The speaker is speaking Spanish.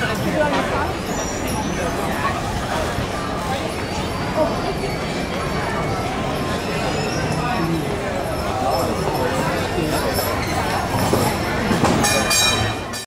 Gracias.